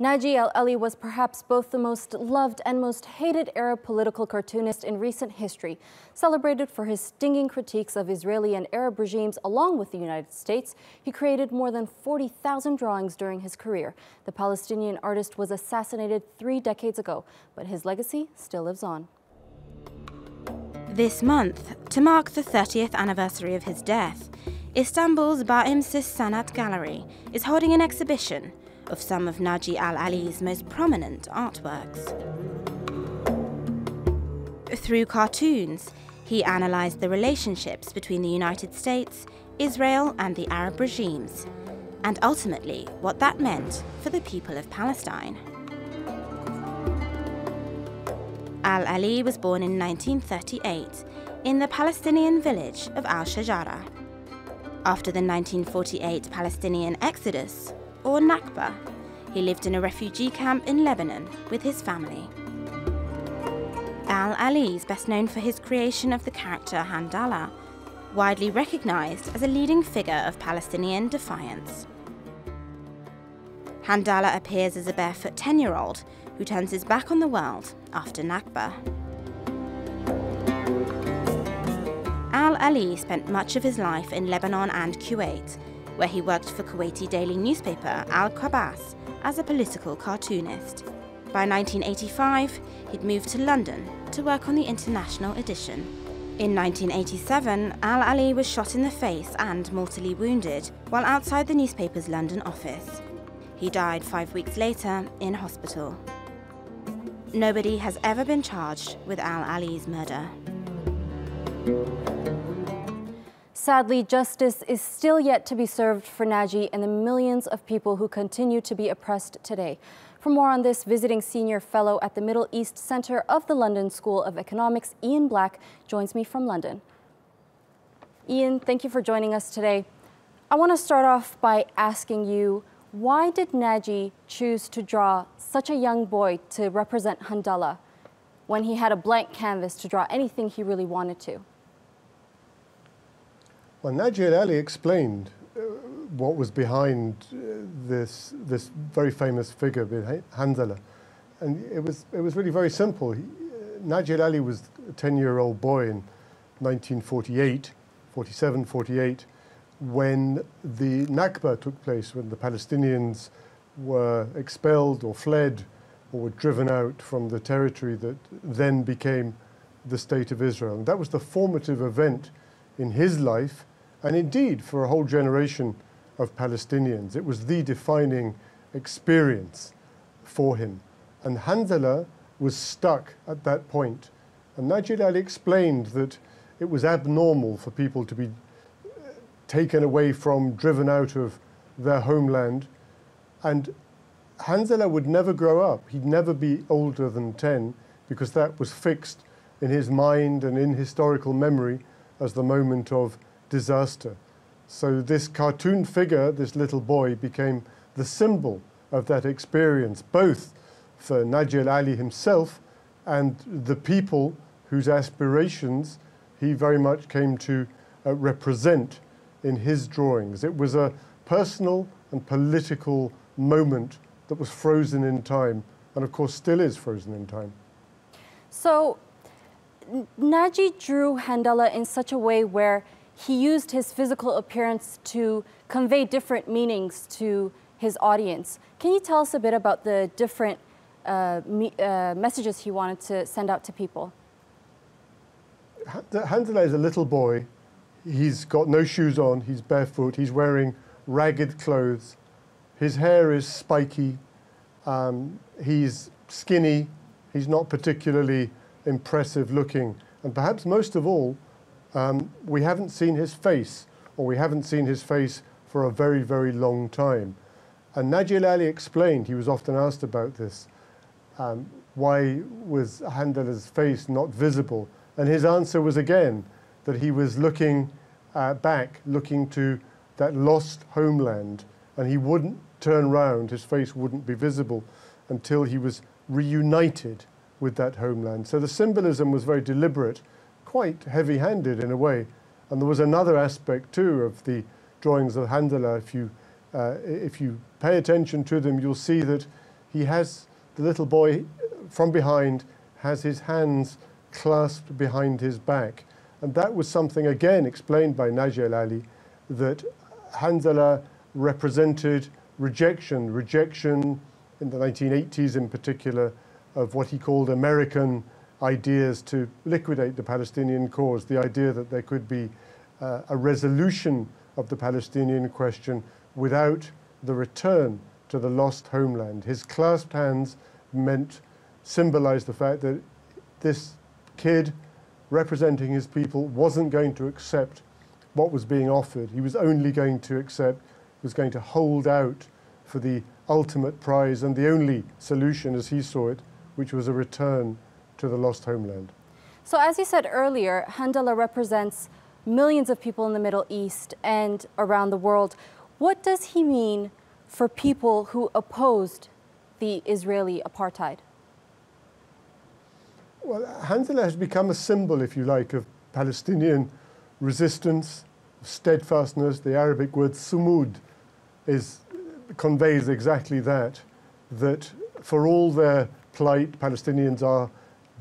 Naji Al Ali was perhaps both the most loved and most hated Arab political cartoonist in recent history. Celebrated for his stinging critiques of Israeli and Arab regimes along with the United States, he created more than 40,000 drawings during his career. The Palestinian artist was assassinated three decades ago, but his legacy still lives on. This month, to mark the 30th anniversary of his death, Istanbul's Bağımsız Sanat Gallery is holding an exhibition of some of Naji Al Ali's most prominent artworks. Through cartoons, he analysed the relationships between the United States, Israel, and the Arab regimes, and ultimately what that meant for the people of Palestine. Al Ali was born in 1938 in the Palestinian village of Al Shajara. After the 1948 Palestinian exodus, or Nakba. He lived in a refugee camp in Lebanon with his family. Al Ali is best known for his creation of the character Handala, widely recognised as a leading figure of Palestinian defiance. Handala appears as a barefoot 10 year old who turns his back on the world after Nakba. Al Ali spent much of his life in Lebanon and Kuwait, where he worked for Kuwaiti daily newspaper Al Qabas as a political cartoonist. By 1985, he'd moved to London to work on the international edition. In 1987, Al Ali was shot in the face and mortally wounded while outside the newspaper's London office. He died five weeks later in hospital. Nobody has ever been charged with Al Ali's murder. Sadly, justice is still yet to be served for Naji and the millions of people who continue to be oppressed today. For more on this, visiting senior fellow at the Middle East Centre of the London School of Economics, Ian Black, joins me from London. Ian, thank you for joining us today. I want to start off by asking you, why did Naji choose to draw such a young boy to represent Handala when he had a blank canvas to draw anything he really wanted to? Well, Naji Ali explained uh, what was behind uh, this this very famous figure, Hanzala, and it was it was really very simple. He, uh, Ali was a 10-year-old boy in 1948, 47, 48, when the Nakba took place, when the Palestinians were expelled or fled or were driven out from the territory that then became the State of Israel. And that was the formative event in his life and indeed, for a whole generation of Palestinians, it was the defining experience for him. And Hanzala was stuck at that point. And Naji Ali explained that it was abnormal for people to be uh, taken away from, driven out of their homeland. And Hanzala would never grow up. He'd never be older than 10 because that was fixed in his mind and in historical memory as the moment of disaster. So this cartoon figure, this little boy, became the symbol of that experience, both for Naji Al Ali himself and the people whose aspirations he very much came to uh, represent in his drawings. It was a personal and political moment that was frozen in time, and of course still is frozen in time. So, Naji drew Handala in such a way where he used his physical appearance to convey different meanings to his audience. Can you tell us a bit about the different uh, me, uh, messages he wanted to send out to people? Handala is a little boy. He's got no shoes on, he's barefoot, he's wearing ragged clothes. His hair is spiky, um, he's skinny, he's not particularly impressive looking. And perhaps most of all, um, we haven't seen his face, or we haven't seen his face for a very, very long time. And Naji Al Ali explained, he was often asked about this, um, why was Handala's face not visible? And his answer was again that he was looking uh, back, looking to that lost homeland, and he wouldn't turn round, his face wouldn't be visible until he was reunited with that homeland. So the symbolism was very deliberate quite heavy-handed in a way. And there was another aspect too of the drawings of Handala. If you, uh, if you pay attention to them, you'll see that he has the little boy from behind has his hands clasped behind his back. And that was something, again, explained by Naji al Ali, that Hanzala represented rejection, rejection in the 1980s in particular, of what he called American ideas to liquidate the Palestinian cause, the idea that there could be uh, a resolution of the Palestinian question without the return to the lost homeland. His clasped hands meant, symbolized the fact that this kid representing his people wasn't going to accept what was being offered. He was only going to accept, was going to hold out for the ultimate prize and the only solution as he saw it, which was a return to the lost homeland. So as you said earlier, Handala represents millions of people in the Middle East and around the world. What does he mean for people who opposed the Israeli apartheid? Well, Hanzala has become a symbol, if you like, of Palestinian resistance, steadfastness. The Arabic word sumud is, conveys exactly that, that for all their plight, Palestinians are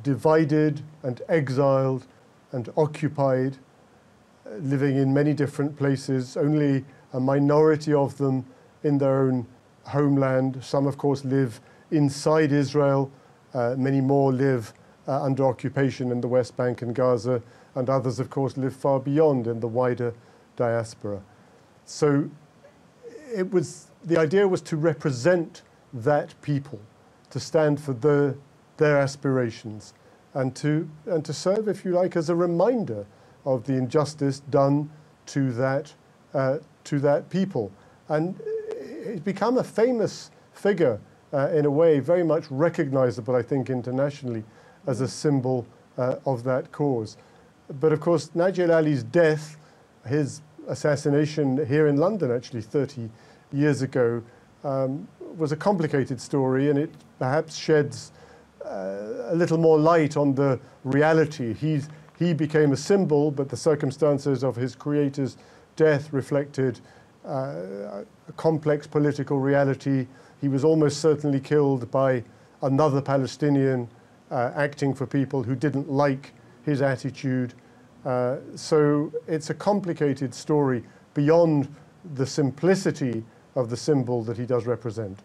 divided and exiled and occupied, living in many different places, only a minority of them in their own homeland. Some, of course, live inside Israel, uh, many more live uh, under occupation in the West Bank and Gaza, and others, of course, live far beyond in the wider diaspora. So it was, the idea was to represent that people, to stand for the, their aspirations, and to, and to serve, if you like, as a reminder of the injustice done to that, uh, to that people. And he's become a famous figure uh, in a way, very much recognizable, I think, internationally as a symbol uh, of that cause. But of course, Naji Ali's death, his assassination here in London actually 30 years ago, um, was a complicated story and it perhaps sheds a little more light on the reality. He's, he became a symbol, but the circumstances of his creator's death reflected uh, a complex political reality. He was almost certainly killed by another Palestinian uh, acting for people who didn't like his attitude. Uh, so it's a complicated story beyond the simplicity of the symbol that he does represent.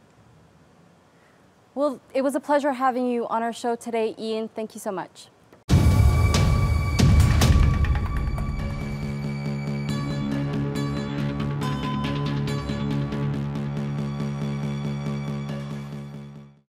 Well, it was a pleasure having you on our show today, Ian. Thank you so much.